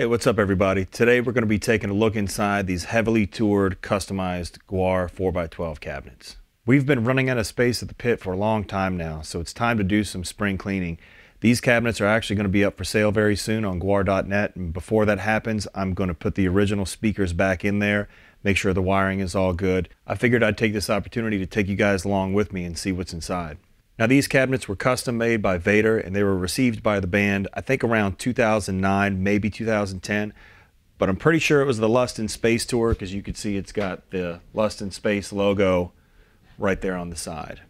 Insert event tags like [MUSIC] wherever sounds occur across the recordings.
Hey, what's up, everybody? Today we're going to be taking a look inside these heavily toured, customized GWAR 4x12 cabinets. We've been running out of space at the pit for a long time now, so it's time to do some spring cleaning. These cabinets are actually going to be up for sale very soon on gwar.net, and before that happens, I'm going to put the original speakers back in there, make sure the wiring is all good. I figured I'd take this opportunity to take you guys along with me and see what's inside. Now these cabinets were custom made by Vader and they were received by the band I think around 2009, maybe 2010. But I'm pretty sure it was the Lust in Space tour because you can see it's got the Lust in Space logo right there on the side.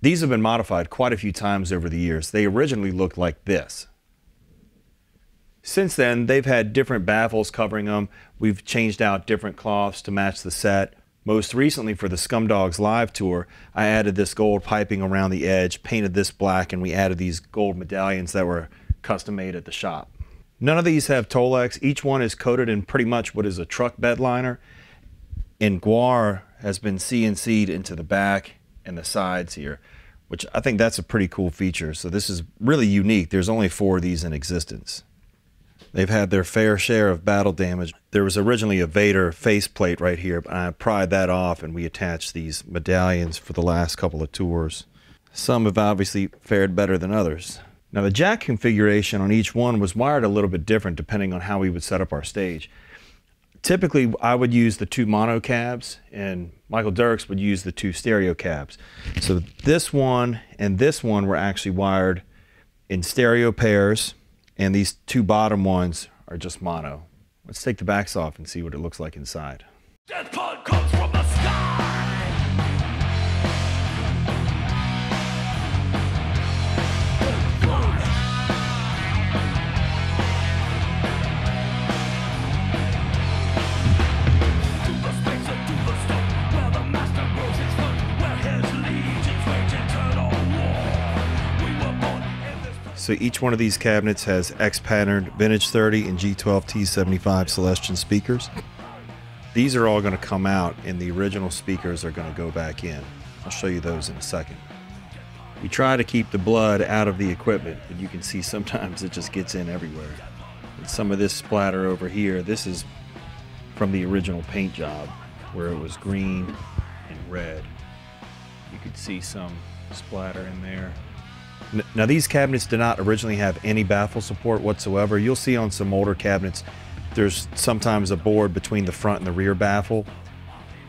These have been modified quite a few times over the years. They originally looked like this. Since then, they've had different baffles covering them. We've changed out different cloths to match the set. Most recently for the Scumdogs live tour, I added this gold piping around the edge, painted this black, and we added these gold medallions that were custom made at the shop. None of these have Tolex. Each one is coated in pretty much what is a truck bed liner. And GWAR has been CNC'd into the back and the sides here, which I think that's a pretty cool feature. So this is really unique. There's only four of these in existence. They've had their fair share of battle damage. There was originally a Vader faceplate right here, but I pried that off and we attached these medallions for the last couple of tours. Some have obviously fared better than others. Now the jack configuration on each one was wired a little bit different depending on how we would set up our stage. Typically I would use the two mono cabs and Michael Derks would use the two stereo cabs. So this one and this one were actually wired in stereo pairs and these two bottom ones are just mono. Let's take the backs off and see what it looks like inside. So each one of these cabinets has X patterned Vintage 30 and G12 T75 Celestion speakers. These are all going to come out and the original speakers are going to go back in. I'll show you those in a second. We try to keep the blood out of the equipment, but you can see sometimes it just gets in everywhere. And some of this splatter over here, this is from the original paint job where it was green and red. You could see some splatter in there. Now these cabinets did not originally have any baffle support whatsoever. You'll see on some older cabinets, there's sometimes a board between the front and the rear baffle.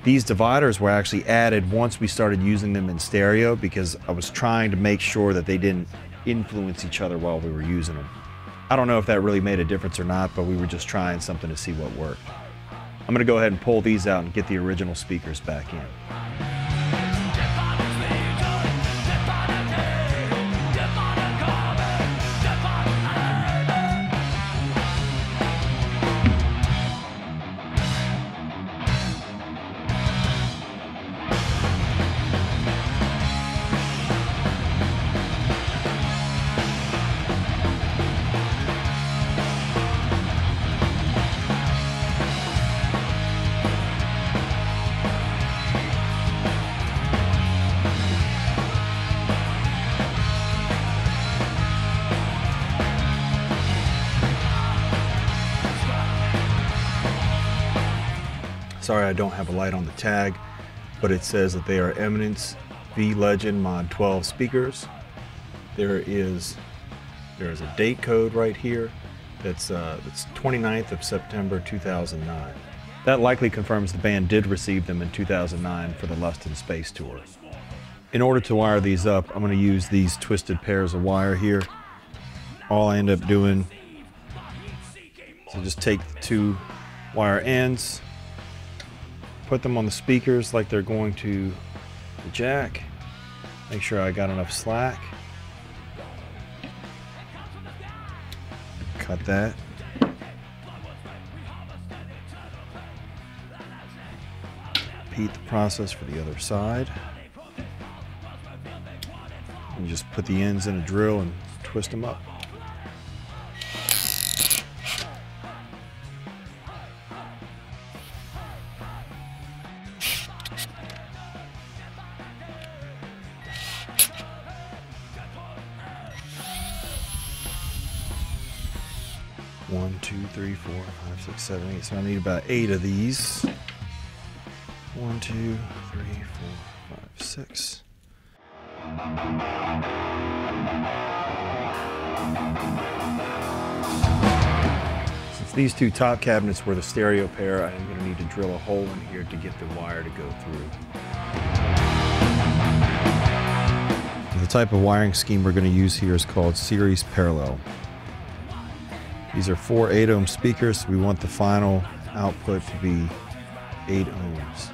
These dividers were actually added once we started using them in stereo because I was trying to make sure that they didn't influence each other while we were using them. I don't know if that really made a difference or not, but we were just trying something to see what worked. I'm gonna go ahead and pull these out and get the original speakers back in. Sorry I don't have a light on the tag, but it says that they are Eminence V Legend Mod 12 speakers. There is there is a date code right here that's uh, that's 29th of September 2009. That likely confirms the band did receive them in 2009 for the Lust in Space tour. In order to wire these up, I'm going to use these twisted pairs of wire here. All I end up doing is just take the two wire ends, put them on the speakers like they're going to the jack. Make sure I got enough slack. Cut that. Repeat the process for the other side. And just put the ends in a drill and twist them up. One, two, three, four, five, six, seven, eight. So I need about eight of these. One, two, three, four, five, six. Since these two top cabinets were the stereo pair, I'm going to need to drill a hole in here to get the wire to go through. The type of wiring scheme we're going to use here is called series parallel. These are four 8 ohm speakers. We want the final output to be 8 ohms.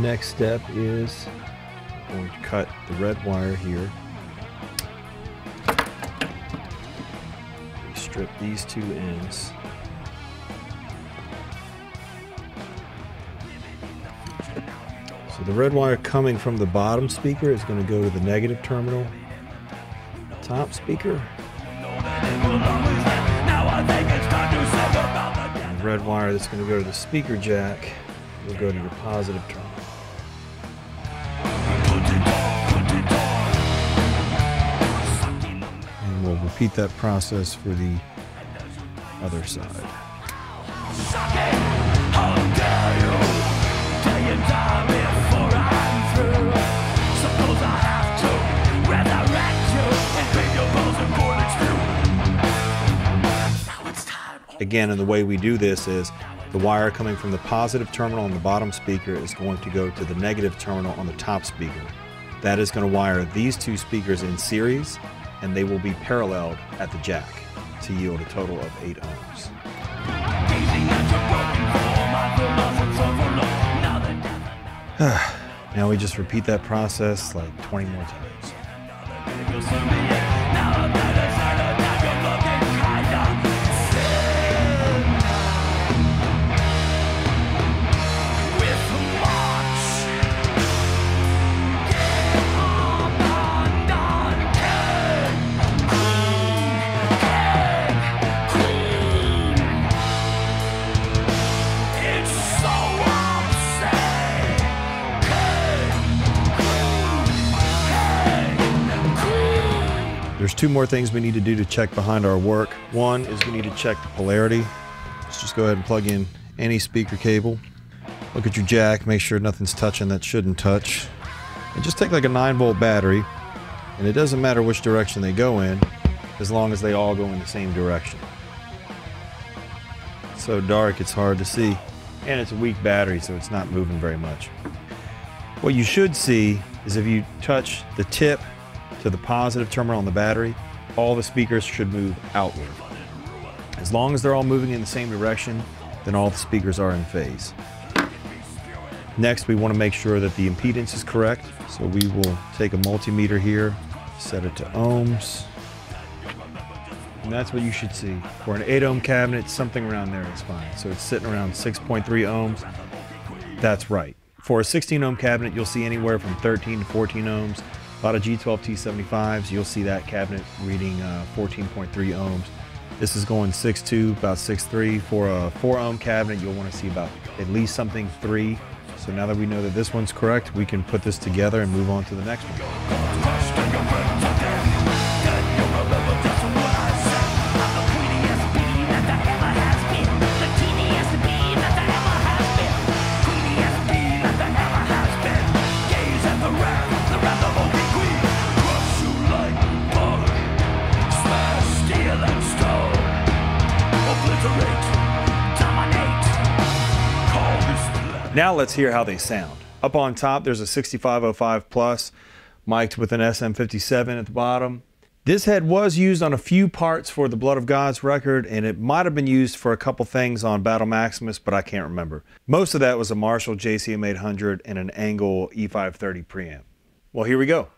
Next step is going to cut the red wire here. Strip these two ends. The red wire coming from the bottom speaker is going to go to the negative terminal. Top speaker. And the red wire that's going to go to the speaker jack will go to your positive terminal. And we'll repeat that process for the other side. Again, and the way we do this is the wire coming from the positive terminal on the bottom speaker is going to go to the negative terminal on the top speaker. That is going to wire these two speakers in series and they will be paralleled at the jack to yield a total of 8 ohms. [SIGHS] now we just repeat that process like 20 more times. There's two more things we need to do to check behind our work. One is we need to check the polarity. Let's just go ahead and plug in any speaker cable. Look at your jack, make sure nothing's touching that shouldn't touch. And just take like a 9 volt battery, and it doesn't matter which direction they go in, as long as they all go in the same direction. It's so dark it's hard to see, and it's a weak battery so it's not moving very much. What you should see is if you touch the tip to the positive terminal on the battery, all the speakers should move outward. As long as they're all moving in the same direction, then all the speakers are in phase. Next, we want to make sure that the impedance is correct. So we will take a multimeter here, set it to ohms. And that's what you should see. For an 8 ohm cabinet, something around there is fine. So it's sitting around 6.3 ohms. That's right. For a 16 ohm cabinet, you'll see anywhere from 13 to 14 ohms. A lot of G12T75s, you'll see that cabinet reading uh, 14.3 ohms. This is going 6.2, about 6.3. For a 4 ohm cabinet, you'll want to see about at least something 3. So now that we know that this one's correct, we can put this together and move on to the next one. Now let's hear how they sound. Up on top, there's a 6505 Plus, mic'd with an SM57 at the bottom. This head was used on a few parts for the Blood of Gods record, and it might have been used for a couple things on Battle Maximus, but I can't remember. Most of that was a Marshall JCM 800 and an ENGL E530 preamp. Well, here we go.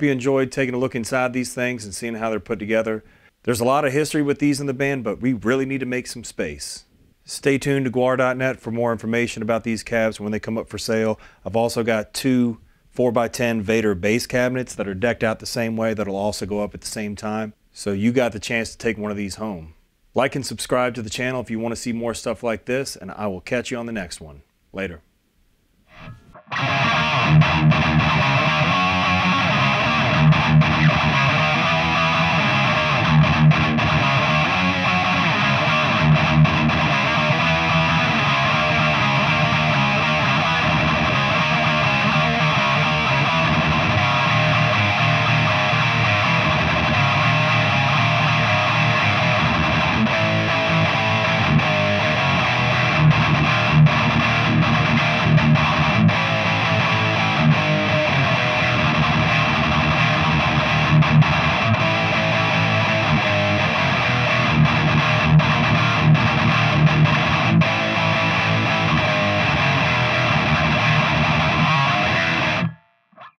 Hope you enjoyed taking a look inside these things and seeing how they're put together. There's a lot of history with these in the band, but we really need to make some space. Stay tuned to gwar.net for more information about these cabs when they come up for sale. I've also got two 4x10 Vader bass cabinets that are decked out the same way that'll also go up at the same time. So you got the chance to take one of these home. Like and subscribe to the channel if you want to see more stuff like this, and I will catch you on the next one. Later.